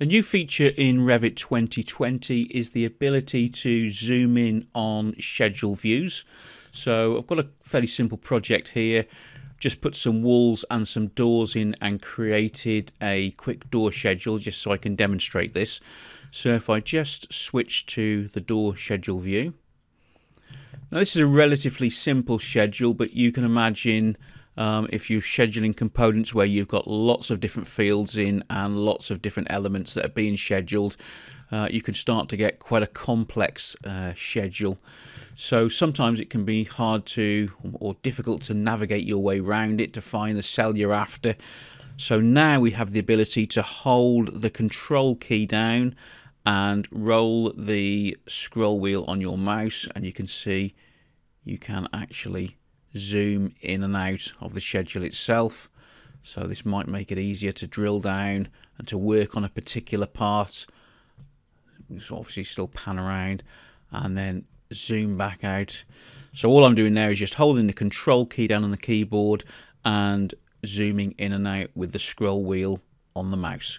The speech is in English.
A new feature in Revit 2020 is the ability to zoom in on schedule views. So I've got a fairly simple project here. Just put some walls and some doors in and created a quick door schedule just so I can demonstrate this. So if I just switch to the door schedule view. Now this is a relatively simple schedule, but you can imagine um, if you're scheduling components where you've got lots of different fields in and lots of different elements that are being scheduled, uh, you can start to get quite a complex uh, schedule. So sometimes it can be hard to or difficult to navigate your way around it to find the cell you're after. So now we have the ability to hold the control key down and roll the scroll wheel on your mouse and you can see you can actually zoom in and out of the schedule itself. So this might make it easier to drill down and to work on a particular part. So obviously still pan around and then zoom back out. So all I'm doing now is just holding the control key down on the keyboard and zooming in and out with the scroll wheel on the mouse.